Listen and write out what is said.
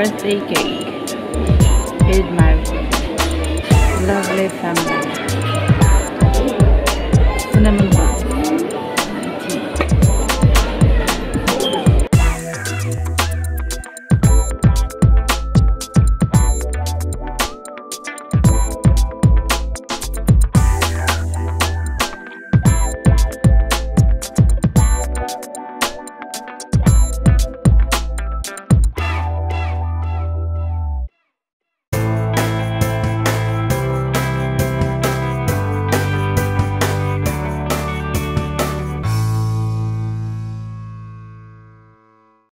birthday cake with my lovely family.